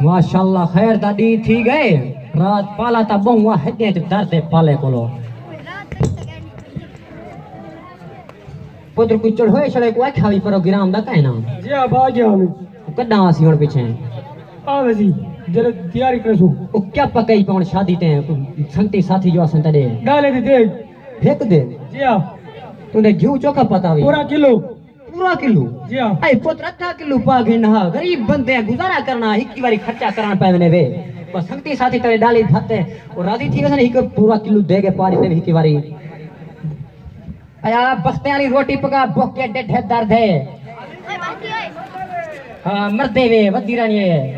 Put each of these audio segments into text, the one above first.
ماشاءاللہ خیر the D تھی گئے۔ رات پالا تا بہن وا ہدے تے پالے کولو۔ پتر کوئی چڑھ ہوئے کوئی کو اکھا وی دا کہنا جی آ با گیا ہوں کڈاں اسی ہن پیچھے؟ آ وزی جی۔ جڑے تیاری کرسو او کیا پکئی پون شادی تے سنگتی ساتھی جو اسن تے گالے دی دے پھیک دے جی ہاں تو نے گیو چوکا پتا وی پورا کلو پورا کلو جی ہاں اے پوتر اٹھا کلو پا گئے نہ غریب بندے گزارا کرنا ہکی واری خرچہ کرنا پے وے بس سنگتی ساتھی تے ڈالی بھتے او راضی تھی وسن ہک پورا کلو دے گے پاری تے ہکی واری ایا بختیاں روٹی پکا بھوکے ڈڈھے درد ہے ہاں مردے وے ودی رانی ہے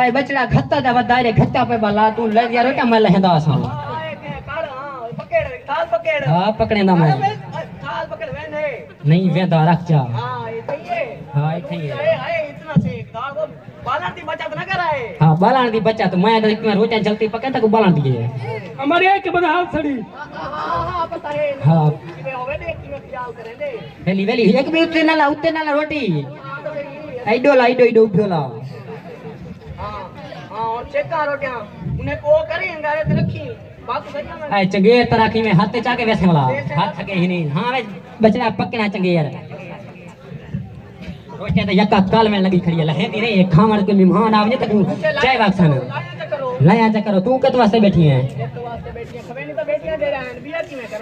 اے بچڑا گھتا دا ودا رے گھتا پے بلا تو لے یار کیا میں لہندا سا۔ ہاں پکڑ ہاں پکڑ ہاں پکڑنا میں۔ تھال پکڑ وین ہے۔ نہیں ویندا رکھ جا۔ ہاں ہائے تھئی ہے۔ ہائے اتنا سے ایک دا بول بالان دی بچت نہ کرائے۔ ہاں بالان دی بچت۔ میں تے روچا جلدی پکے تک بالان دی ہے۔ ہمارے ایک بندہ ہاتھ سڑی۔ ہاں ہاں پتہ ہے۔ ہاں۔ ویلی ویلی ایک بھی اتنے نہ لا اتنے نہ لا روٹی ہاں، ایڈو لا ایڈو ایڈو اوپر لا۔ ہاں ہاں چیک اے چنگے طرح کی میں ہاتھ چا کے ویسے والا۔ ہاتھ کے ہی نہیں۔ ہاں بچڑا پکنا چنگے یار۔ تے یکا کال میں لگی کھڑی ہے۔ لہندی نہیں یہ کے مہمان آوے تے چائے واپس لایا چا کرو۔ تو کت واسطے بیٹھی ہیں؟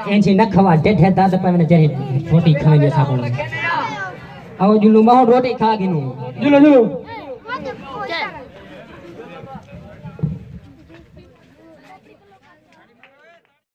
اینچی نہ کھوا ڈیٹھے داد پے میں جری روٹی کھانے دے صاحب او جلو ماں روٹی کھا گنو جلو جلو۔